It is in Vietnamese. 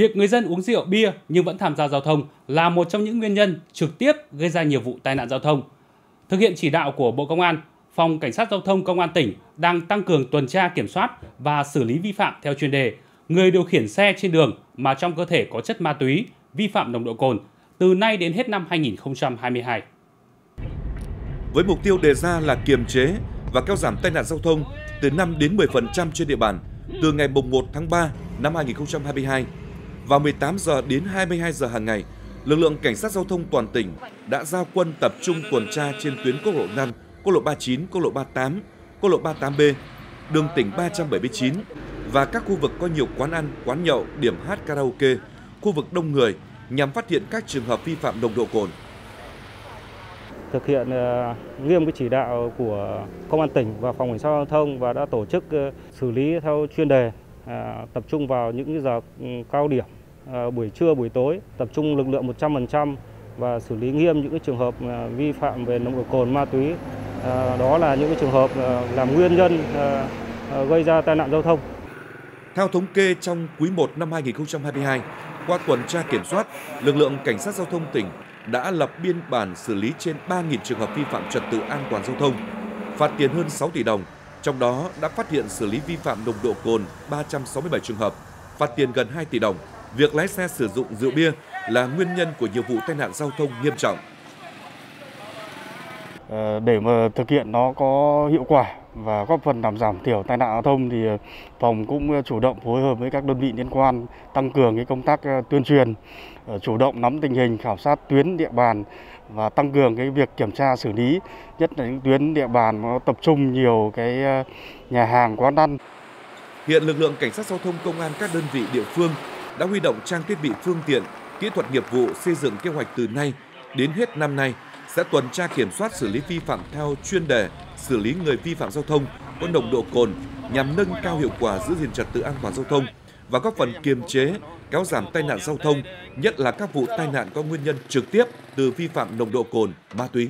Việc người dân uống rượu bia nhưng vẫn tham gia giao thông là một trong những nguyên nhân trực tiếp gây ra nhiều vụ tai nạn giao thông. Thực hiện chỉ đạo của Bộ Công an, Phòng Cảnh sát Giao thông Công an tỉnh đang tăng cường tuần tra kiểm soát và xử lý vi phạm theo chuyên đề người điều khiển xe trên đường mà trong cơ thể có chất ma túy, vi phạm nồng độ cồn từ nay đến hết năm 2022. Với mục tiêu đề ra là kiềm chế và kéo giảm tai nạn giao thông từ 5 đến 10% trên địa bàn từ ngày 1 tháng 3 năm 2022 vào 18 giờ đến 22 giờ hàng ngày, lực lượng cảnh sát giao thông toàn tỉnh đã giao quân tập trung tuần tra trên tuyến quốc lộ 5, quốc lộ 39, quốc lộ 38, quốc lộ 38B, đường tỉnh 379 và các khu vực có nhiều quán ăn, quán nhậu, điểm hát karaoke, khu vực đông người nhằm phát hiện các trường hợp vi phạm nồng độ cồn. Thực hiện ờ, nghiêm cái chỉ đạo của công an tỉnh và phòng cảnh sát giao thông và đã tổ chức ờ, xử lý theo chuyên đề, À, tập trung vào những giờ ừ, cao điểm à, buổi trưa buổi tối, tập trung lực lượng 100% và xử lý nghiêm những cái trường hợp à, vi phạm về nồng độ cồn ma túy. Đó là những cái trường hợp làm nguyên nhân gây ra tai nạn giao thông. Theo thống kê trong quý 1 năm 2022, qua tuần tra kiểm soát, lực lượng cảnh sát giao thông tỉnh đã lập biên bản xử lý trên 3.000 trường hợp vi phạm trật tự an toàn giao thông, phạt tiền hơn 6 tỷ đồng, trong đó đã phát hiện xử lý vi phạm nồng độ cồn 367 trường hợp, phạt tiền gần 2 tỷ đồng. Việc lái xe sử dụng rượu bia là nguyên nhân của nhiều vụ tai nạn giao thông nghiêm trọng. Ờ, để mà thực hiện nó có hiệu quả và góp phần làm giảm thiểu tai nạn giao thông thì ờ, phòng cũng ờ, chủ động phối hợp với các đơn vị liên quan tăng cường cái công tác ờ, tuyên truyền, chủ động nắm tình hình khảo sát tuyến địa bàn và tăng cường cái việc kiểm tra xử lý, nhất là những tuyến địa bàn nó tập trung nhiều cái nhà hàng quán ăn. Hiện lực lượng cảnh sát giao thông công an các đơn vị địa phương đã huy động trang thiết bị phương tiện, kỹ thuật nghiệp vụ xây dựng kế hoạch từ nay đến hết năm nay sẽ tuần tra kiểm soát xử lý vi phạm theo chuyên đề xử lý người vi phạm giao thông có nồng độ cồn nhằm nâng cao hiệu quả giữ gìn trật tự an toàn giao thông và góp phần kiềm chế, kéo giảm tai nạn giao thông, nhất là các vụ tai nạn có nguyên nhân trực tiếp từ vi phạm nồng độ cồn, ma túy.